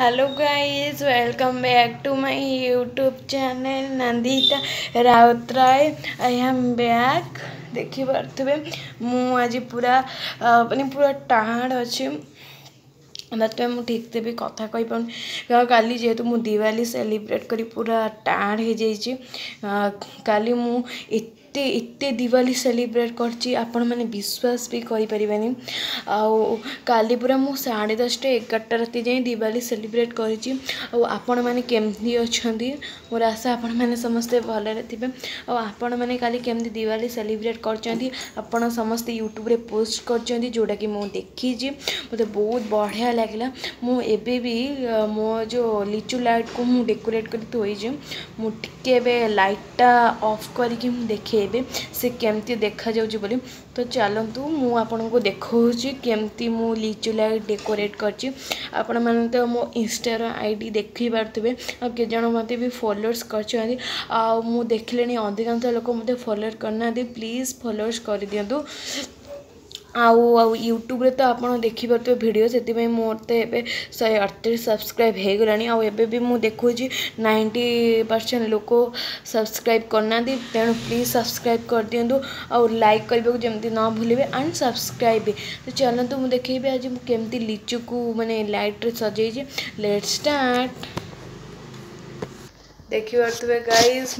hello guys welcome back to my YouTube channel Nandita Raut Rai I am back देखिपे मुझे पूरा मान पूरा टाण अच्छे ତମେ ମୁଁ ଠିକ୍ ତେବେ କଥା କହିପାରୁନି କାରଣ କାଲି ଯେହେତୁ ମୁଁ ଦିୱାଲି ସେଲିବ୍ରେଟ୍ କରି ପୁରା ଟାଣ ହେଇଯାଇଛି କାଲି ମୁଁ ଏତେ एते एते दिवाली सेलिब्रेट करश्वास भी करें आली पूरा मुझे साढ़े दसटा एगारटा रात जाए दिवाली सेलिब्रेट करमती अच्छा मोर आशा आपण मैंने समस्ते भले थे आपण मैंने कामी दिवाली सेलिब्रेट कर समस्ते यूट्यूब पोस्ट करोटा कि मुझे देखीजी मत बहुत बढ़िया लगे मुझे एबी मो जो लिचु लाइट को मुझे डेकोरेट कर लाइटा अफ कर देखे ବଢ଼େଇବେ ସେ କେମିତି ଦେଖାଯାଉଛି ବୋଲି ତ ଚାଲନ୍ତୁ ମୁଁ ଆପଣଙ୍କୁ ଦେଖାଉଛି କେମିତି ମୁଁ ଲିଚୁ ଲାଇଟ୍ ଡେକୋରେଟ୍ କରିଛି ଆପଣମାନେ ତ ମୋ ଇନଷ୍ଟାର ଆଇ ଡି ଦେଖିପାରୁଥିବେ ଆଉ କେଜଣ ମୋତେ ବି ଫଲୋର୍ସ କରିଛନ୍ତି ଆଉ ମୁଁ ଦେଖିଲେଣି ଅଧିକାଂଶ ଲୋକ ମୋତେ ଫଲୋର କରିନାହାନ୍ତି ପ୍ଲିଜ୍ ଫଲୋର୍ସ କରିଦିଅନ୍ତୁ आउट्यूब तो आप देखिपे भिड से मोरते अड़तीस सब्सक्राइब हो गला देखु नाइंटी परसेंट लोक सब्सक्राइब करना तेणु प्लीज सब्सक्राइब कर दिंतु आ लाइक करने को जमी न भूल एंड सब्सक्राइब भी तो चलते मुझे देखे आज कमी लिचु को मानने लाइट सजेजी लेट स्टार्ट देखिए गाइस